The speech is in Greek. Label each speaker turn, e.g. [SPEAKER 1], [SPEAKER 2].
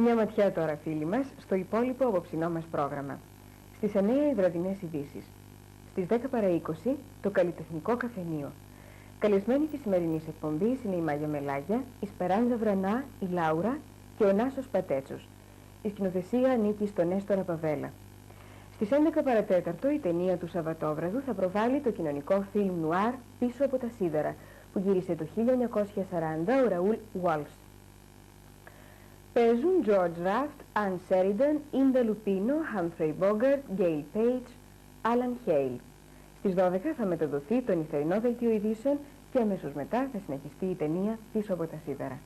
[SPEAKER 1] Μια ματιά τώρα φίλοι μας στο υπόλοιπο απόψινό μας πρόγραμμα. Στις 9 οι βραδινές ειδήσεις. Στις 10 παρα 20 το καλλιτεχνικό καφενείο. Καλεσμένοι της σημερινής εκπομπής είναι η Μάγια Μελάγια, η Σπεράνζα Βρανά, η Λάουρα και ο Νάσος Πατέτσος. Η σκηνοθεσία ανήκει στον Έστορα Παβέλα. Στις 11 παρατέταρτο η ταινία του Σαββατόβραδου θα προβάλλει το κοινωνικό φιλμ νουάρ «Πίσω από τα σίδερα» που γύρισε το 1940 ο Ραούλ Walsh. Παίζουν George Raft, Ann Sheridan, Ida Lupino, Humphrey Bogart, Gale Page, Alan Hale. Στις 12 θα μεταδοθεί το νυχτερινό δελτίο ειδήσεων και αμέσως μετά θα συνεχιστεί η ταινία «Πίσω από τα σίδερα».